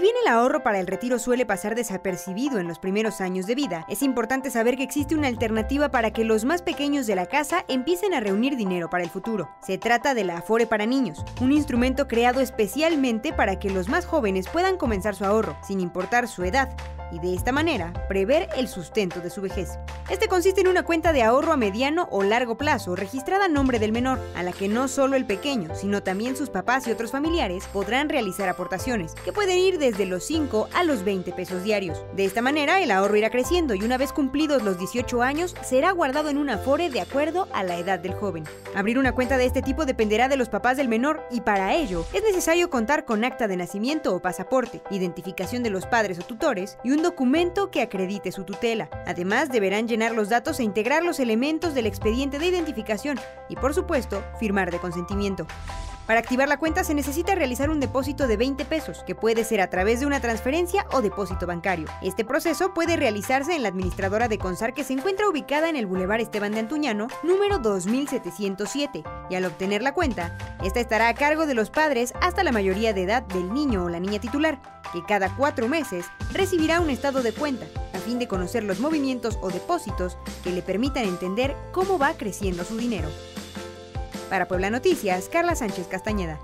bien el ahorro para el retiro suele pasar desapercibido en los primeros años de vida, es importante saber que existe una alternativa para que los más pequeños de la casa empiecen a reunir dinero para el futuro. Se trata de la Afore para niños, un instrumento creado especialmente para que los más jóvenes puedan comenzar su ahorro, sin importar su edad, y de esta manera prever el sustento de su vejez. Este consiste en una cuenta de ahorro a mediano o largo plazo registrada a nombre del menor, a la que no solo el pequeño, sino también sus papás y otros familiares podrán realizar aportaciones, que pueden ir desde los 5 a los 20 pesos diarios. De esta manera el ahorro irá creciendo y una vez cumplidos los 18 años será guardado en una Afore de acuerdo a la edad del joven. Abrir una cuenta de este tipo dependerá de los papás del menor y para ello es necesario contar con acta de nacimiento o pasaporte, identificación de los padres o tutores y un documento que acredite su tutela. Además, deberán llenar los datos e integrar los elementos del expediente de identificación y, por supuesto, firmar de consentimiento. Para activar la cuenta se necesita realizar un depósito de 20 pesos, que puede ser a través de una transferencia o depósito bancario. Este proceso puede realizarse en la administradora de Consar que se encuentra ubicada en el Boulevard Esteban de Antuñano, número 2707, y al obtener la cuenta, esta estará a cargo de los padres hasta la mayoría de edad del niño o la niña titular, que cada cuatro meses recibirá un estado de cuenta, a fin de conocer los movimientos o depósitos que le permitan entender cómo va creciendo su dinero. Para Puebla Noticias, Carla Sánchez Castañeda.